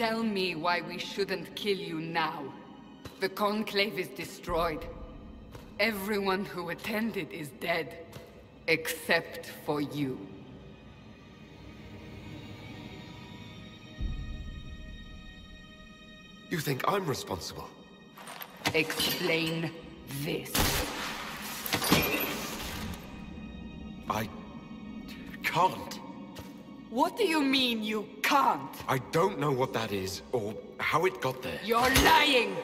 Tell me why we shouldn't kill you now. The Conclave is destroyed. Everyone who attended is dead. Except for you. You think I'm responsible? Explain this. I... can't. What do you mean you can't? I don't know what that is, or how it got there. You're lying!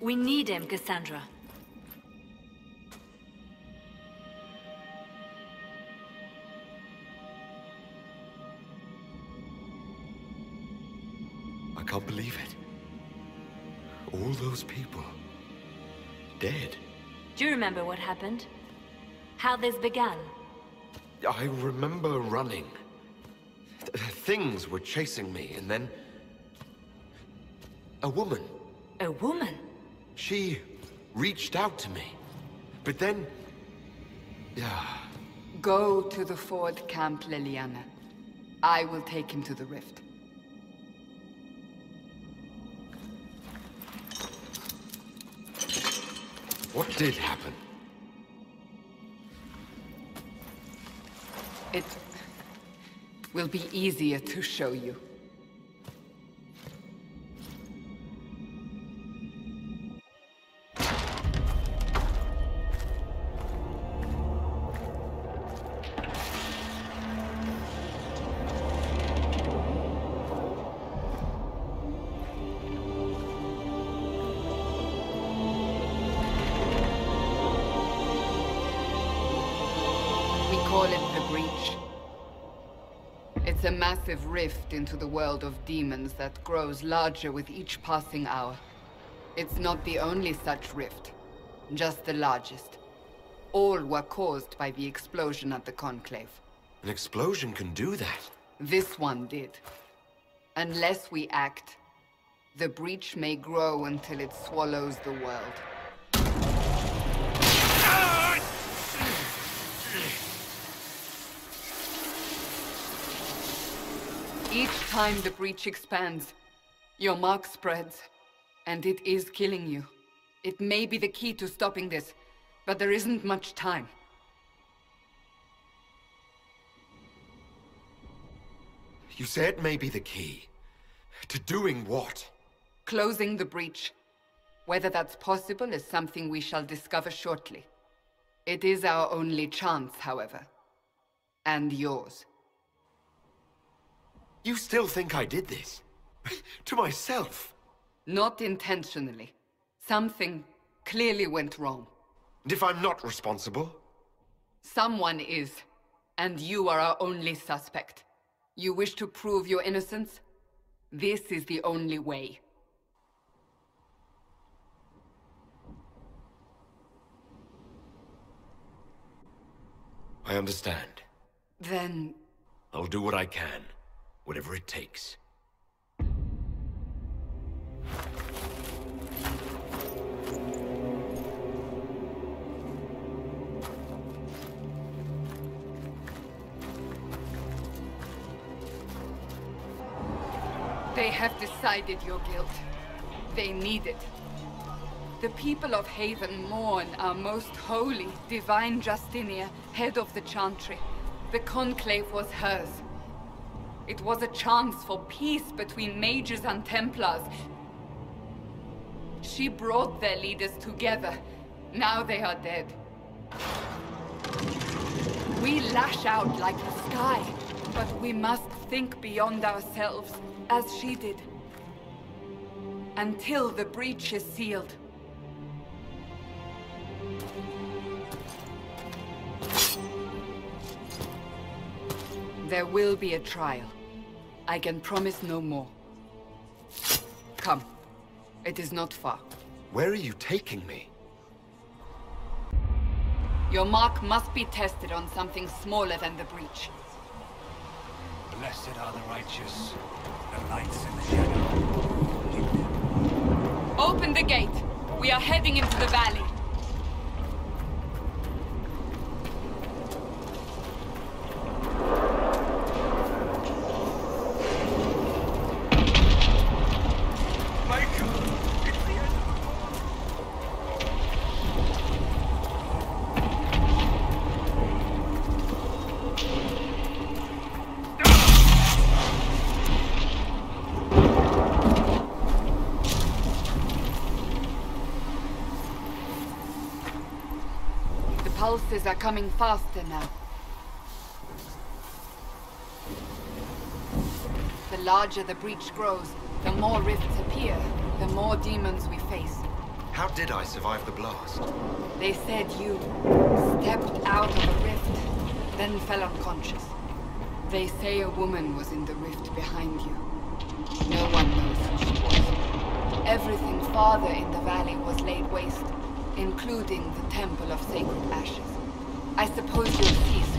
We need him, Cassandra. I can't believe it. All those people... dead. Do you remember what happened? How this began? I remember running. Th- Things were chasing me, and then... A woman. A woman? She reached out to me. But then... Yeah... Go to the Ford camp, Leliana. I will take him to the rift. What did happen? It will be easier to show you. Massive rift into the world of demons that grows larger with each passing hour. It's not the only such rift, just the largest. All were caused by the explosion at the Conclave. An explosion can do that. This one did. Unless we act, the breach may grow until it swallows the world. Each time the breach expands, your mark spreads, and it is killing you. It may be the key to stopping this, but there isn't much time. You say it may be the key. To doing what? Closing the breach. Whether that's possible is something we shall discover shortly. It is our only chance, however. And yours. You still think I did this? to myself? Not intentionally. Something clearly went wrong. And if I'm not responsible? Someone is. And you are our only suspect. You wish to prove your innocence? This is the only way. I understand. Then... I'll do what I can. Whatever it takes. They have decided your guilt. They need it. The people of Haven mourn our most holy, divine Justinia, head of the Chantry. The Conclave was hers. It was a chance for peace between mages and Templars. She brought their leaders together. Now they are dead. We lash out like the sky, but we must think beyond ourselves, as she did. Until the breach is sealed. There will be a trial. I can promise no more. Come. It is not far. Where are you taking me? Your mark must be tested on something smaller than the breach. Blessed are the righteous, the lights in the shadow. Open the gate. We are heading into the valley. Pulses are coming faster now. The larger the breach grows, the more rifts appear, the more demons we face. How did I survive the blast? They said you stepped out of a rift, then fell unconscious. They say a woman was in the rift behind you. No one knows who she was. Everything farther in the valley was laid waste, including the Temple of Sacred Ashes. I suppose you'll see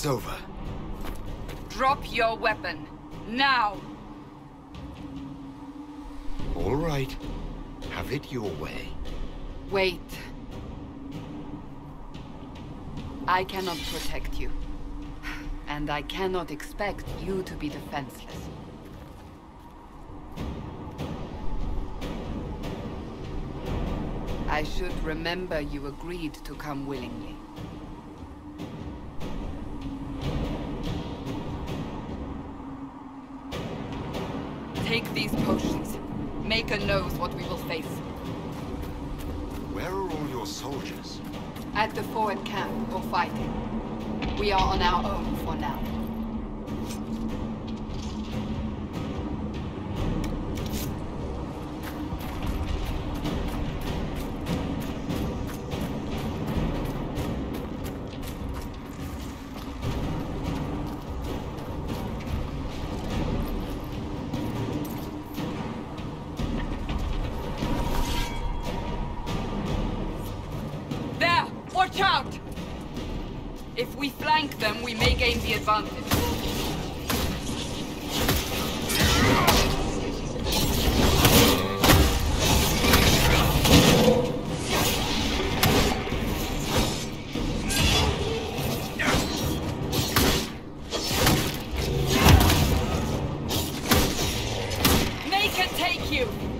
It's over. Drop your weapon. Now! All right. Have it your way. Wait. I cannot protect you. And I cannot expect you to be defenseless. I should remember you agreed to come willingly. Maker knows what we will face. Where are all your soldiers? At the forward camp, or fighting. We are on our own for now. Them, we may gain the advantage. Make you!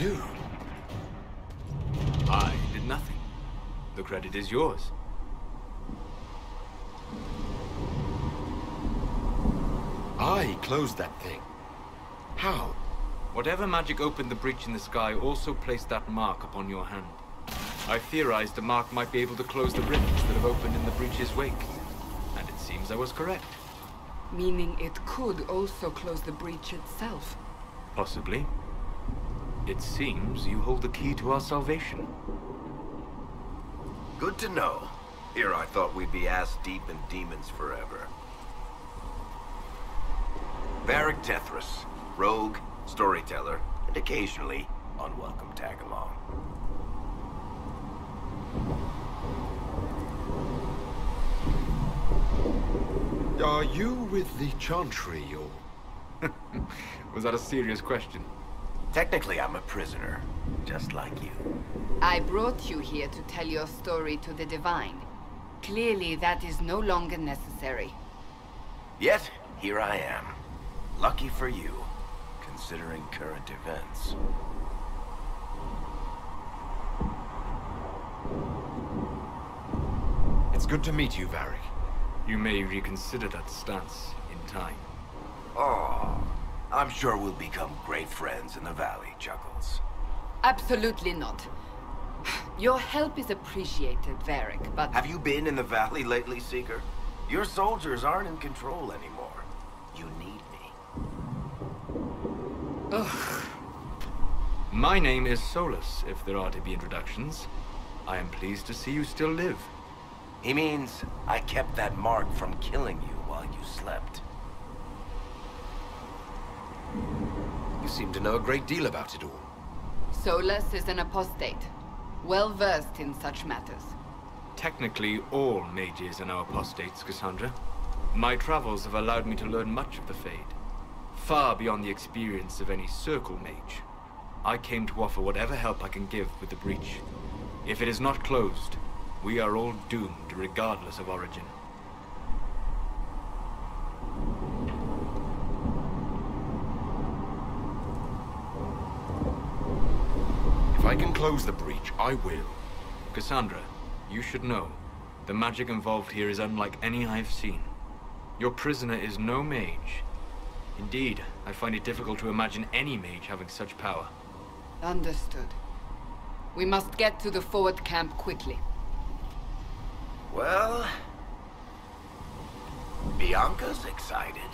You do? I did nothing. The credit is yours. I closed that thing. How? Whatever magic opened the breach in the sky also placed that mark upon your hand. I theorized the mark might be able to close the rifts that have opened in the breach's wake. And it seems I was correct. Meaning it could also close the breach itself. Possibly. It seems you hold the key to our salvation. Good to know. Here I thought we'd be ass deep in demons forever. Varric Tethras, rogue, storyteller, and occasionally unwelcome tag-along. Are you with the Chantry, or... Was that a serious question? Technically, I'm a prisoner, just like you. I brought you here to tell your story to the Divine. Clearly, that is no longer necessary. Yet, here I am. Lucky for you, considering current events. It's good to meet you, Varric. You may reconsider that stance in time. I'm sure we'll become great friends in the valley, Chuckles. Absolutely not. Your help is appreciated, Varric, but... Have you been in the valley lately, Seeker? Your soldiers aren't in control anymore. You need me. Ugh. My name is Solas, if there are to be introductions. I am pleased to see you still live. He means I kept that mark from killing you while you slept. Seem to know a great deal about it all. Solas is an apostate, well-versed in such matters. Technically, all mages are now apostates, Cassandra. My travels have allowed me to learn much of the Fade. Far beyond the experience of any Circle mage. I came to offer whatever help I can give with the breach. If it is not closed, we are all doomed regardless of origin. If I can close the breach, I will. Cassandra, you should know, the magic involved here is unlike any I've seen. Your prisoner is no mage. Indeed, I find it difficult to imagine any mage having such power. Understood. We must get to the forward camp quickly. Well... Bianca's excited.